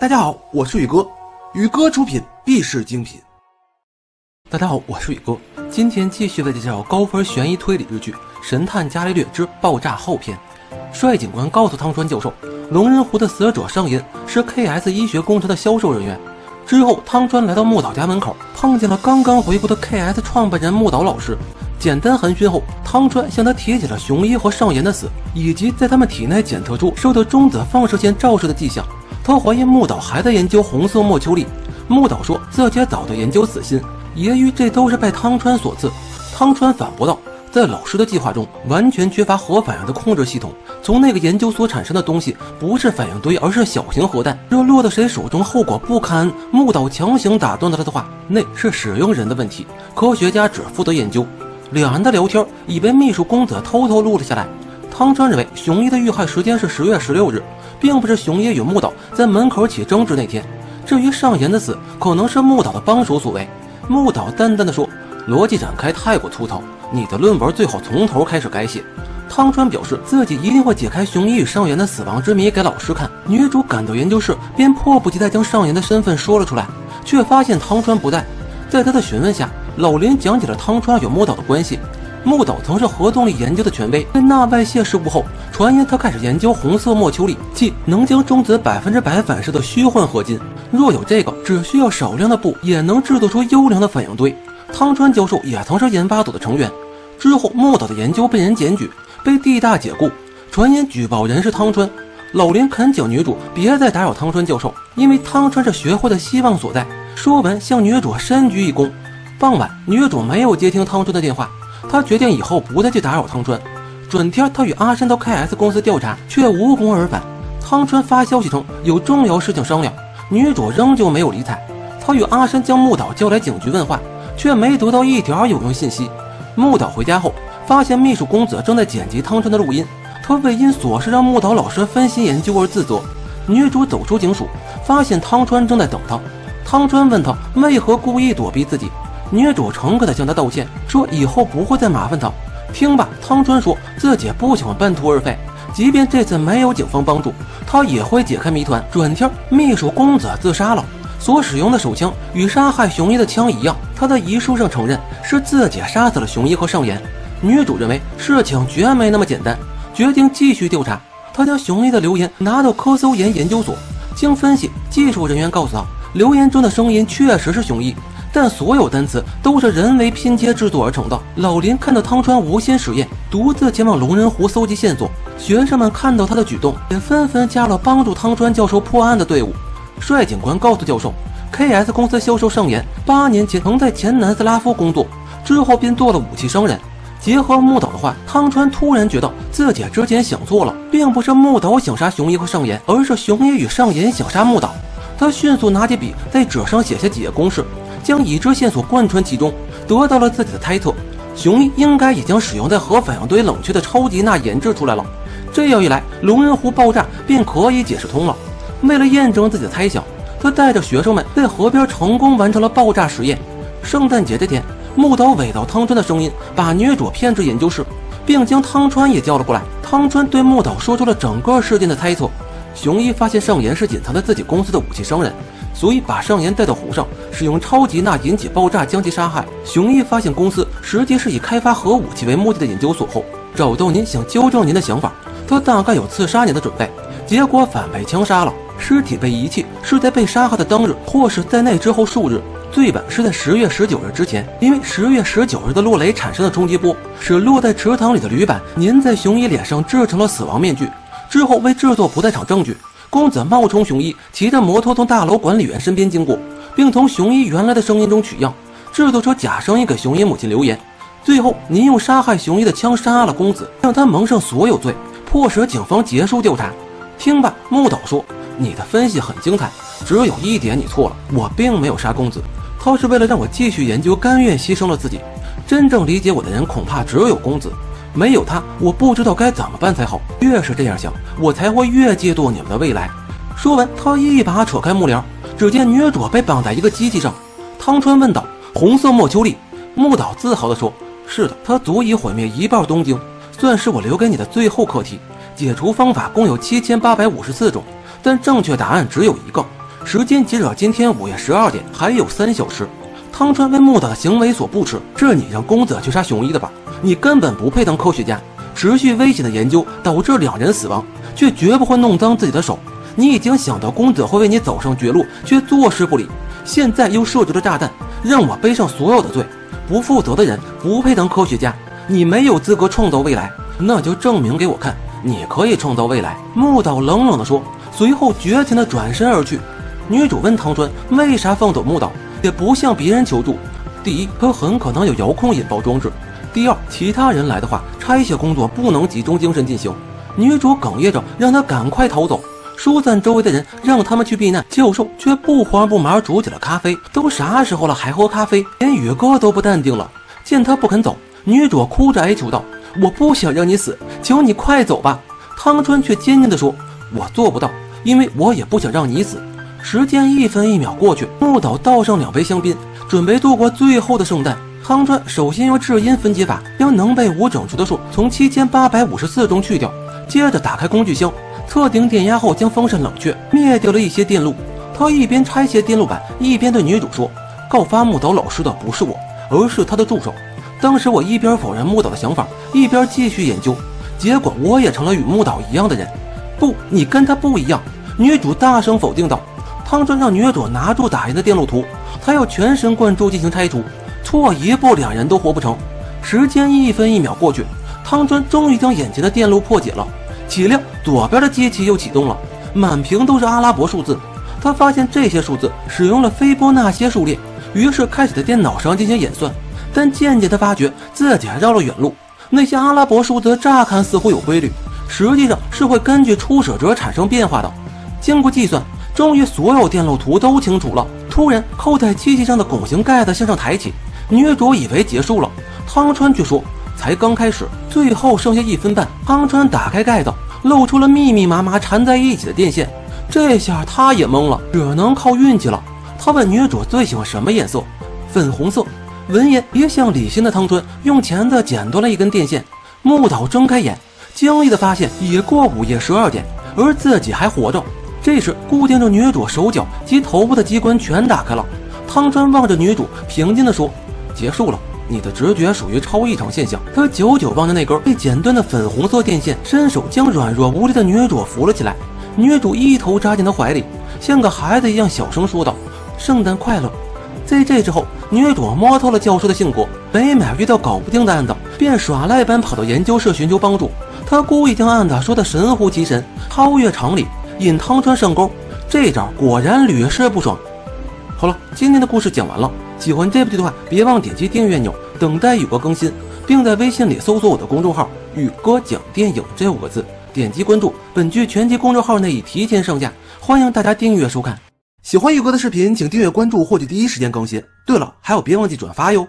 大家好，我是宇哥，宇哥出品必是精品。大家好，我是宇哥，今天继续为大家介绍高分悬疑推理日剧《神探伽利略之爆炸后篇》。帅警官告诉汤川教授，龙人湖的死者上银是 KS 医学工程的销售人员。之后，汤川来到木岛家门口，碰见了刚刚回国的 KS 创办人木岛老师。简单寒暄后，汤川向他提起了熊一和上岩的死，以及在他们体内检测出受到中子放射线照射的迹象。他怀疑木岛还在研究红色莫丘利。木岛说自己早就研究死心，揶揄这都是拜汤川所赐。汤川反驳道，在老师的计划中，完全缺乏核反应的控制系统。从那个研究所产生的东西不是反应堆，而是小型核弹。若落到谁手中，后果不堪。木岛强行打断了他的话，那是使用人的问题，科学家只负责研究。两人的聊天已被秘书公子偷偷录了下来。汤川认为熊一的遇害时间是十月十六日，并不是熊爷与木岛在门口起争执那天。至于上岩的死，可能是木岛的帮手所为。木岛淡淡的说：“逻辑展开太过粗糙，你的论文最好从头开始改写。”汤川表示自己一定会解开熊一与上岩的死亡之谜给老师看。女主赶到研究室，便迫不及待将上岩的身份说了出来，却发现汤川不在。在他的询问下，老林讲解了汤川与木岛的关系。木岛曾是核动力研究的权威，在钠外泄事故后，传言他开始研究红色莫丘里，即能将中子百分之百反射的虚幻合金。若有这个，只需要少量的布，也能制作出优良的反应堆。汤川教授也曾是研发组的成员。之后，木岛的研究被人检举，被地大解雇。传言举报人是汤川。老林恳请女主别再打扰汤川教授，因为汤川是学会的希望所在。说完，向女主深鞠一躬。傍晚，女主没有接听汤川的电话，他决定以后不再去打扰汤川。转天，他与阿山到 KS 公司调查，却无功而返。汤川发消息称有重要事情商量，女主仍旧没有理睬。他与阿山将木岛叫来警局问话，却没得到一点有用信息。木岛回家后，发现秘书公子正在剪辑汤川的录音，他为因琐事让木岛老师分心研究而自责。女主走出警署，发现汤川正在等她。汤川问他为何故意躲避自己。女主诚恳地向他道歉，说以后不会再麻烦他。听罢，汤川说自己不喜欢半途而废，即便这次没有警方帮助，他也会解开谜团。转天，秘书公子自杀了，所使用的手枪与杀害熊一的枪一样。他在遗书上承认是自己杀死了熊一和上岩。女主认为事情绝没那么简单，决定继续调查。他将熊一的留言拿到科搜研研究所，经分析，技术人员告诉他，留言中的声音确实是熊一。但所有单词都是人为拼接制作而成的。老林看到汤川无心实验，独自前往龙人湖搜集线索。学生们看到他的举动，也纷纷加入了帮助汤川教授破案的队伍。帅警官告诉教授，K.S 公司销售上岩八年前曾在前南斯拉夫工作，之后便做了武器商人。结合木岛的话，汤川突然觉得自己之前想错了，并不是木岛想杀熊一和上岩，而是熊一与上岩想杀木岛。他迅速拿起笔，在纸上写下几个公式。将已知线索贯穿其中，得到了自己的猜测。熊一应该已经使用在核反应堆冷却的超级钠研制出来了。这样一来，龙人湖爆炸便可以解释通了。为了验证自己的猜想，他带着学生们在河边成功完成了爆炸实验。圣诞节这天，木岛伪造汤川的声音，把女主骗至研究室，并将汤川也叫了过来。汤川对木岛说出了整个事件的猜测。熊一发现上岩是隐藏在自己公司的武器商人。所以把上岩带到湖上，使用超级钠引起爆炸，将其杀害。熊一发现公司实际是以开发核武器为目的的研究所后，找到您想纠正您的想法。他大概有刺杀您的准备，结果反被枪杀了。尸体被遗弃是在被杀害的当日，或是在那之后数日，最晚是在十月十九日之前。因为十月十九日的落雷产生的冲击波，使落在池塘里的铝板粘在熊一脸上，制成了死亡面具。之后为制作不在场证据。公子冒充熊一，骑着摩托从大楼管理员身边经过，并从熊一原来的声音中取样，制作出假声音给熊一母亲留言。最后，您用杀害熊一的枪杀了公子，让他蒙上所有罪，迫使警方结束调查。听罢，木岛说：“你的分析很精彩，只有一点你错了，我并没有杀公子，他是为了让我继续研究，甘愿牺牲了自己。真正理解我的人，恐怕只有公子。”没有他，我不知道该怎么办才好。越是这样想，我才会越嫉妒你们的未来。说完，他一把扯开幕帘，只见女主被绑在一个机器上。汤川问道：“红色莫丘利？”木岛自豪地说：“是的，它足以毁灭一半东京，算是我留给你的最后课题。解除方法共有七千八百五十四种，但正确答案只有一个。时间截止到今天午夜十二点，还有三小时。汤川为木岛的行为所不耻，是你让公子去杀熊一的吧？你根本不配当科学家。持续危险的研究导致两人死亡，却绝不会弄脏自己的手。你已经想到公子会为你走上绝路，却坐视不理。现在又设置了炸弹，让我背上所有的罪。不负责的人不配当科学家。你没有资格创造未来，那就证明给我看，你可以创造未来。木岛冷冷地说，随后绝情地转身而去。女主问唐川为啥放走木岛，也不向别人求助。第一，他很可能有遥控引爆装置。第二，其他人来的话，拆卸工作不能集中精神进行。女主哽咽着，让他赶快逃走，疏散周围的人，让他们去避难。教授却不慌不忙煮起了咖啡。都啥时候了，还喝咖啡？连宇哥都不淡定了。见他不肯走，女主哭着哀求道：“我不想让你死，求你快走吧。”汤川却坚定地说：“我做不到，因为我也不想让你死。”时间一分一秒过去，木岛倒上两杯香槟，准备度过最后的圣诞。汤川首先用质音分解法将能被无整除的数从七千八百五十四中去掉，接着打开工具箱，测定电压后将风扇冷却，灭掉了一些电路。他一边拆卸电路板，一边对女主说：“告发木岛老师的不是我，而是他的助手。当时我一边否认木岛的想法，一边继续研究，结果我也成了与木岛一样的人。不，你跟他不一样。”女主大声否定道。汤川让女主拿住打印的电路图，他要全神贯注进行拆除。错一步，两人都活不成。时间一分一秒过去，汤川终于将眼前的电路破解了。岂料左边的机器又启动了，满屏都是阿拉伯数字。他发现这些数字使用了斐波那契数列，于是开始在电脑上进行演算。但渐渐的发觉自己还绕了远路。那些阿拉伯数字乍看似乎有规律，实际上是会根据出舍者产生变化的。经过计算，终于所有电路图都清楚了。突然，扣在机器上的拱形盖子向上抬起。女主以为结束了，汤川却说才刚开始，最后剩下一分半。汤川打开盖子，露出了密密麻麻缠在一起的电线。这下他也懵了，只能靠运气了。他问女主最喜欢什么颜色，粉红色。闻言，一向理性的汤川用钳子剪断了一根电线。木岛睁开眼，惊异的发现已过午夜十二点，而自己还活着。这时，固定着女主手脚及头部的机关全打开了。汤川望着女主，平静地说。结束了，你的直觉属于超异常现象。他久久望着那根被剪断的粉红色电线，伸手将软弱无力的女主扶了起来。女主一头扎进他怀里，像个孩子一样小声说道：“圣诞快乐。”在这之后，女主摸透了教授的性格，每每遇到搞不定的案子，便耍赖般跑到研究室寻求帮助。他故意将案子说得神乎其神，超越常理，引汤川上钩。这招果然屡试不爽。好了，今天的故事讲完了。喜欢这部剧的话，别忘点击订阅钮，等待宇哥更新，并在微信里搜索我的公众号“宇哥讲电影”这五个字，点击关注。本剧全集公众号内已提前上架，欢迎大家订阅收看。喜欢宇哥的视频，请订阅关注，获取第一时间更新。对了，还有别忘记转发哟。